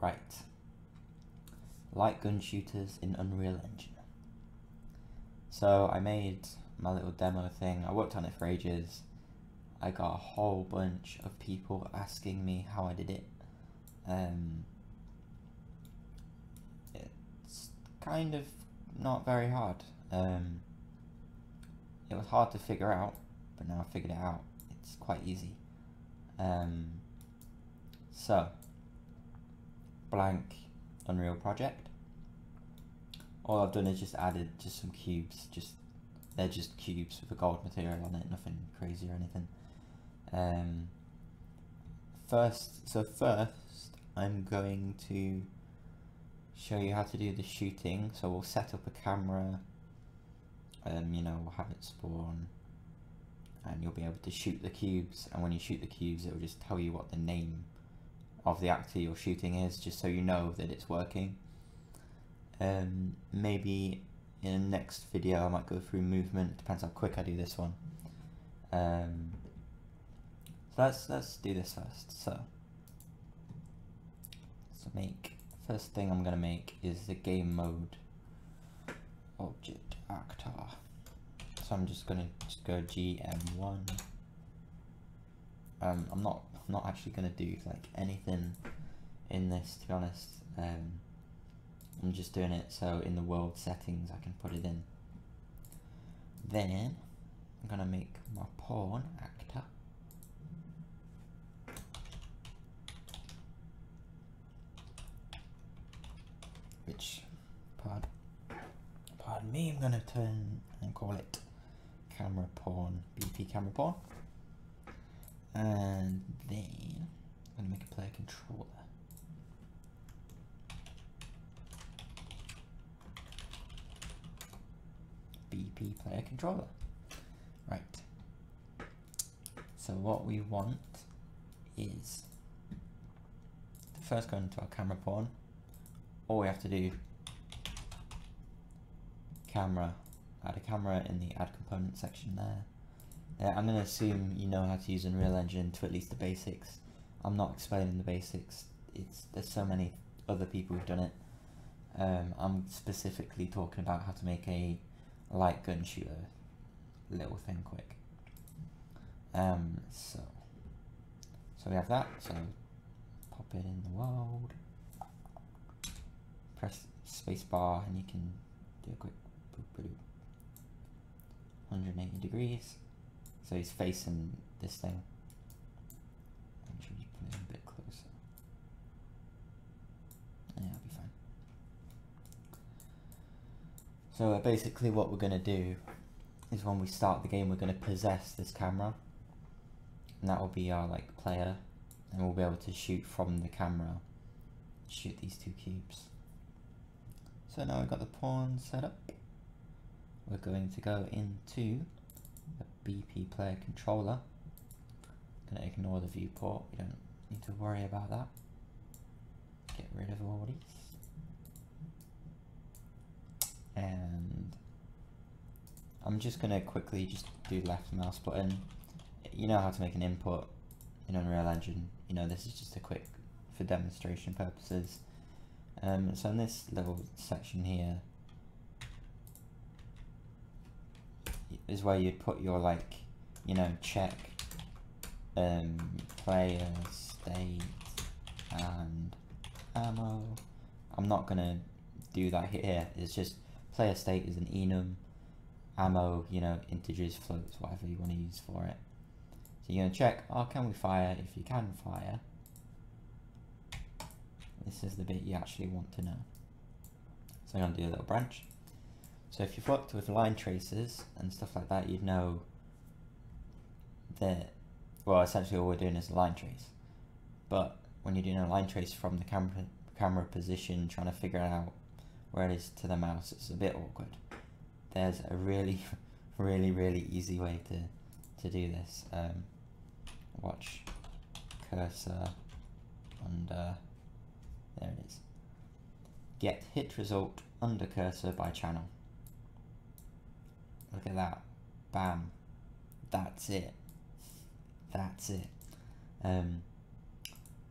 Right. Light gun shooters in Unreal Engine. So I made my little demo thing. I worked on it for ages. I got a whole bunch of people asking me how I did it. Um, it's kind of not very hard. Um, it was hard to figure out, but now I figured it out. It's quite easy. Um, so, blank Unreal project. All I've done is just added just some cubes, just they're just cubes with a gold material on it, nothing crazy or anything. Um, first, so first I'm going to show you how to do the shooting. So we'll set up a camera, um, you know, we'll have it spawn and you'll be able to shoot the cubes and when you shoot the cubes it will just tell you what the name of the actor you're shooting is just so you know that it's working. Um, maybe in the next video I might go through movement, depends how quick I do this one. Um, so let's, let's do this first. So, let's make, first thing I'm going to make is the game mode object actor. So I'm just going to just go GM1. Um, I'm not I'm not actually going to do like anything in this to be honest. Um, I'm just doing it so in the world settings I can put it in. Then I'm going to make my pawn actor. Which, pardon, pardon me, I'm going to turn and call it camera pawn, BP camera pawn. And then I'm to make a player controller. BP player controller. Right. So what we want is first go into our camera pawn. All we have to do camera, add a camera in the add component section there. Uh, I'm going to assume you know how to use Unreal Engine to at least the basics. I'm not explaining the basics. It's there's so many other people who've done it. Um, I'm specifically talking about how to make a light gun shooter little thing quick. Um, so, so we have that. So pop it in the world. Press spacebar and you can do a quick 180 degrees. So he's facing this thing. Yeah, it'll be fine. So uh, basically what we're going to do is when we start the game we're going to possess this camera. And that will be our like player. And we'll be able to shoot from the camera. Shoot these two cubes. So now we've got the pawn set up. We're going to go into BP player controller. Gonna ignore the viewport, we don't need to worry about that. Get rid of all these. And I'm just gonna quickly just do left mouse button. You know how to make an input in Unreal Engine. You know this is just a quick for demonstration purposes. Um, so in this little section here, is where you'd put your like, you know, check um, player state and ammo. I'm not gonna do that here. It's just player state is an enum, ammo, you know, integers, floats, whatever you want to use for it. So you're gonna check, oh, can we fire? If you can fire, this is the bit you actually want to know. So I'm gonna do a little branch. So if you've worked with line traces and stuff like that, you'd know that, well, essentially all we're doing is a line trace. But when you're doing a line trace from the camera, camera position, trying to figure out where it is to the mouse, it's a bit awkward. There's a really, really, really easy way to, to do this. Um, watch cursor under, there it is. Get hit result under cursor by channel. Look at that. Bam. That's it. That's it. Um,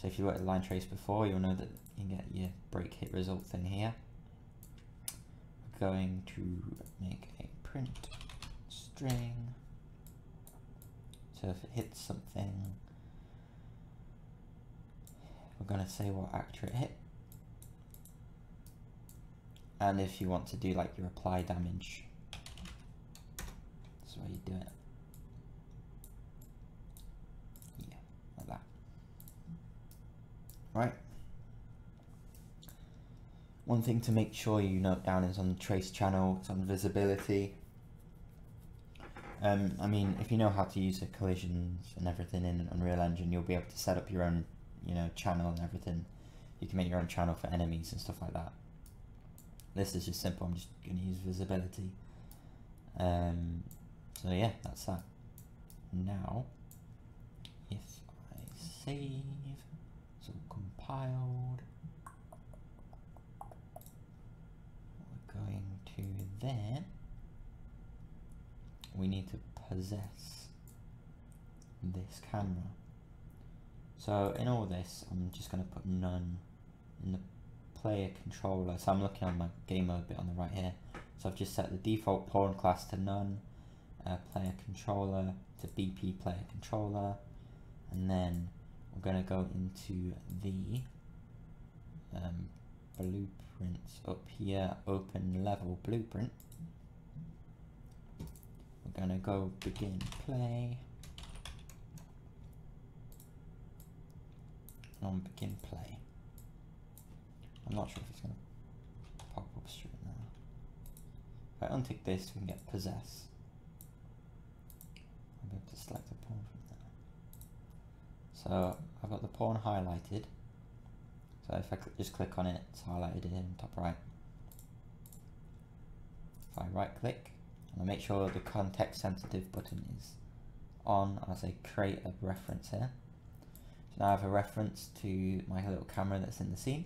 So if you worked line trace before, you'll know that you get your break hit result thing here. We're going to make a print string. So if it hits something, we're going to say what actor it hit. And if you want to do like your apply damage, that's where do it. Yeah, like that. Right. One thing to make sure you note down is on the trace channel, it's on visibility. Um, I mean, if you know how to use the collisions and everything in Unreal Engine, you'll be able to set up your own, you know, channel and everything. You can make your own channel for enemies and stuff like that. This is just simple, I'm just going to use visibility. Um, so yeah, that's that. Now, if I save, so compiled, we're going to then, we need to possess this camera. So in all this, I'm just going to put none in the player controller. So I'm looking on my game mode bit on the right here. So I've just set the default pawn class to none, uh, player controller to BP player controller, and then we're going to go into the um, blueprints up here, open level blueprint. We're going to go begin play. On begin play. I'm not sure if it's going to pop up straight now. If I untick this, we can get possess. Be able to select a pawn from there. So I've got the pawn highlighted. So if I cl just click on it, it's highlighted in top right. If I right click, and I make sure the context sensitive button is on, I'll say create a reference here. So now I have a reference to my little camera that's in the scene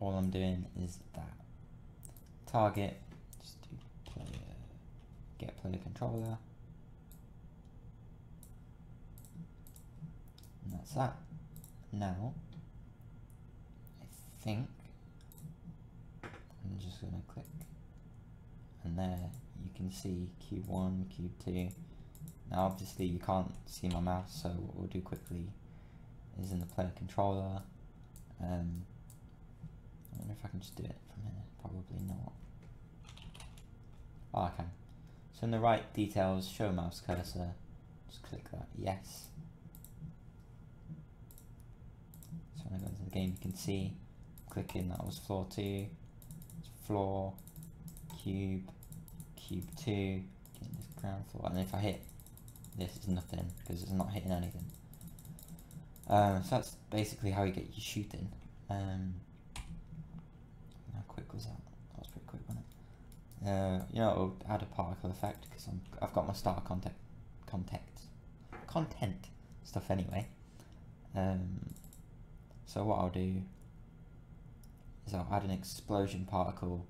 all I'm doing is that. Target, just do player, get player controller. And that's that. Now, I think I'm just gonna click and there you can see cube 1, cube 2. Now obviously you can't see my mouse so what we'll do quickly is in the player controller um, I wonder if I can just do it from here. Probably not. Oh, I can. So in the right details, show mouse cursor. Just click that. Yes. So when I go into the game, you can see clicking that was floor two, floor, cube, cube two, getting this ground floor, and if I hit this, is nothing because it's not hitting anything. Um, so that's basically how you get your shooting. Um, quick was that? That was pretty quick, wasn't it? Uh, you know, add a particle effect because I've got my star content, content, content stuff anyway. Um, so what I'll do is I'll add an explosion particle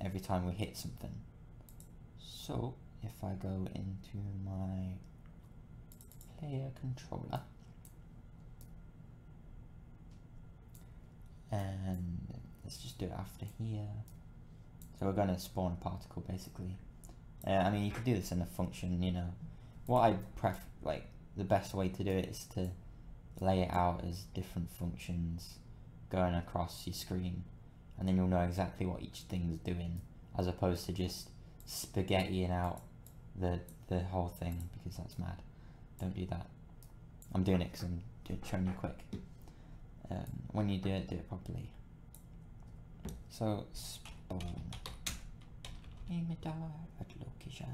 every time we hit something. So if I go into my player controller and let's just do it after here. So we're going to spawn a particle basically. Uh, I mean, you could do this in a function, you know. What I pref like the best way to do it is to lay it out as different functions going across your screen, and then you'll know exactly what each thing is doing, as opposed to just spaghettiing out the the whole thing because that's mad. Don't do that. I'm doing it because I'm showing you quick. Um, when you do it, do it properly. So spawn emitter at location.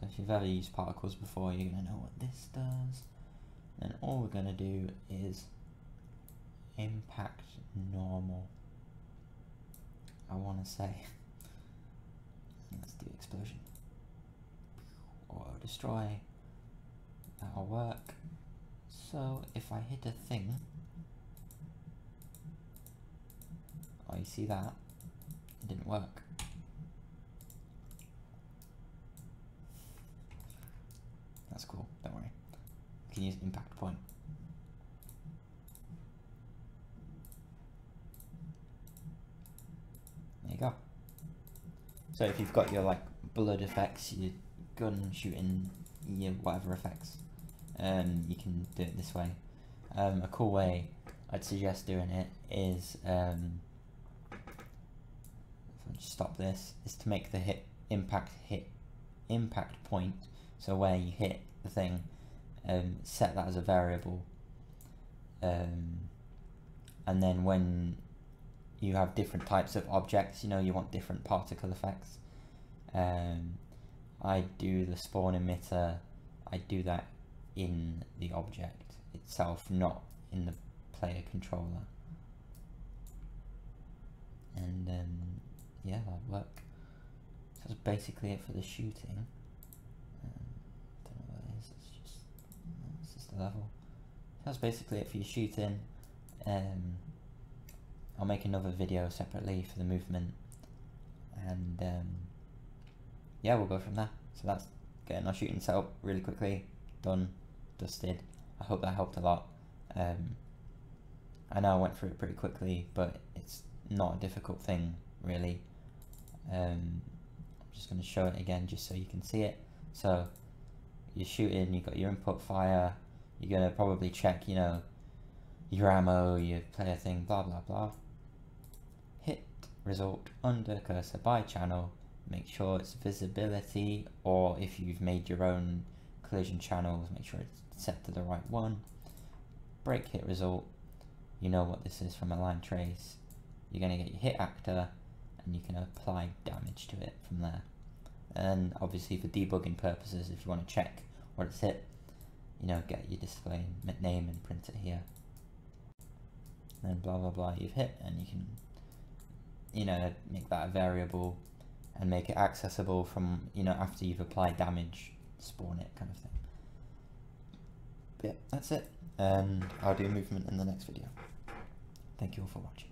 So if you've ever used particles before, you're gonna know what this does. Then all we're gonna do is impact normal. I wanna say. Let's do explosion. Or destroy. That'll work. So if I hit a thing, Oh, you see that? It didn't work. That's cool, don't worry. Can use impact point. There you go. So if you've got your like blood effects, your gun shooting, your whatever effects, um, you can do it this way. Um, a cool way I'd suggest doing it is um, stop this is to make the hit impact hit impact point so where you hit the thing um, set that as a variable. Um, and then when you have different types of objects you know you want different particle effects. Um, I do the spawn emitter. I do that in the object itself not in the player controller. And um, yeah that'll work. So that's basically it for the shooting um, don't know what it is it's just it's just level. That's basically it for your shooting. Um, I'll make another video separately for the movement. And um, yeah we'll go from there. So that's getting our shooting set up really quickly. Done. Dusted. I hope that helped a lot. Um, I know I went through it pretty quickly but it's not a difficult thing really. Um, I'm just going to show it again just so you can see it. So you're shooting you've got your input fire you're going to probably check you know your ammo your player thing blah blah blah. Hit result under cursor by channel. Make sure it's visibility or if you've made your own collision channels make sure it's set to the right one. Break hit result you know what this is from a line trace. You're going to get your hit actor and you can apply damage to it from there. And obviously for debugging purposes if you want to check what it's hit you know get your display name and print it here. And then blah blah blah you've hit and you can you know make that a variable and make it accessible from you know after you've applied damage spawn it kind of thing. But yeah that's it. And I'll do movement in the next video. Thank you all for watching